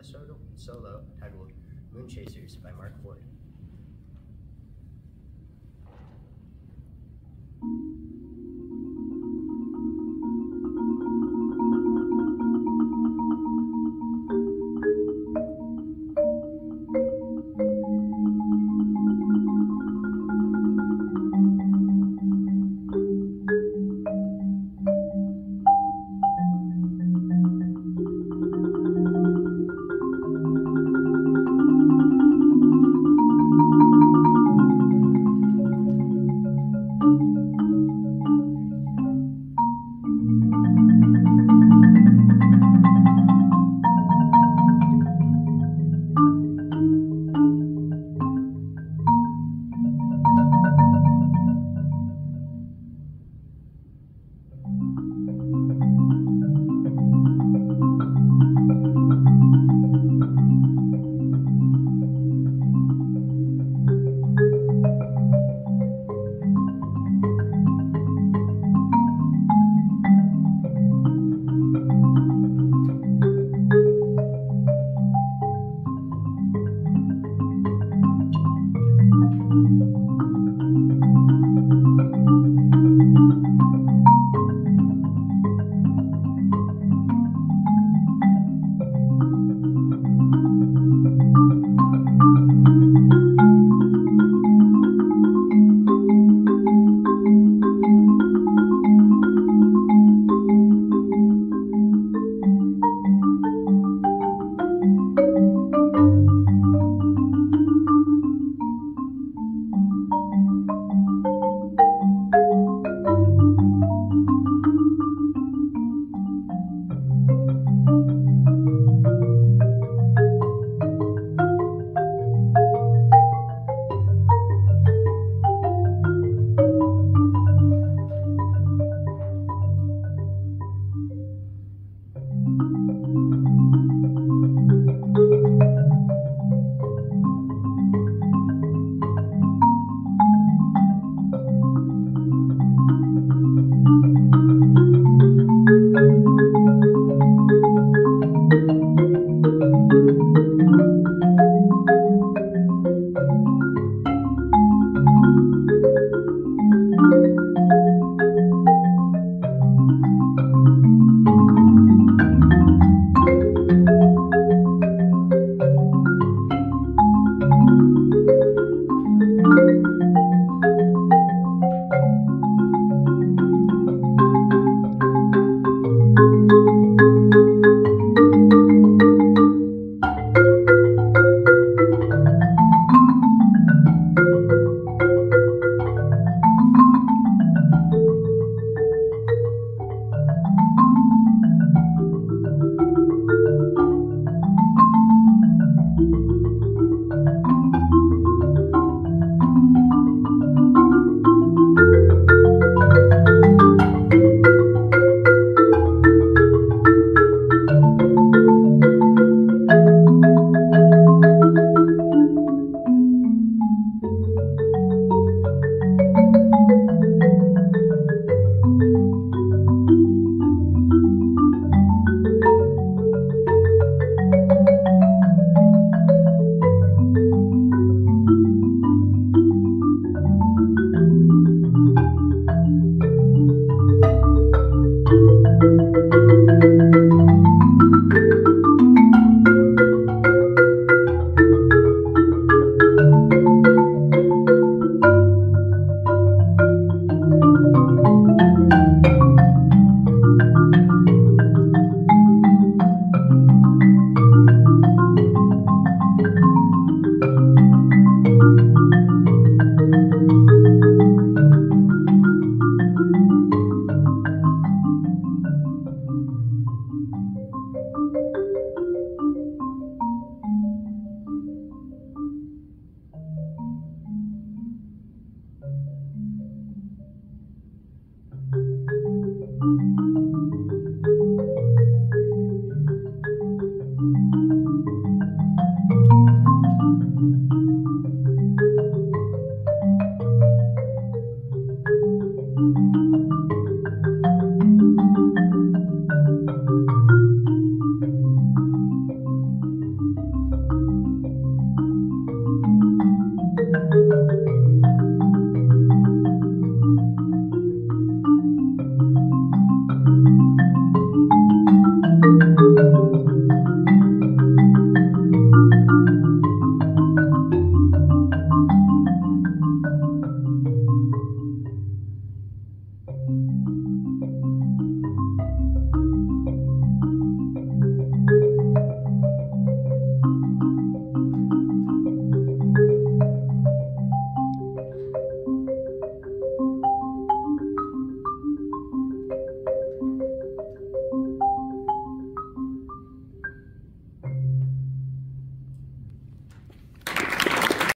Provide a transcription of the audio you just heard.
the solo, solo titled Moon Chasers by Mark Ford.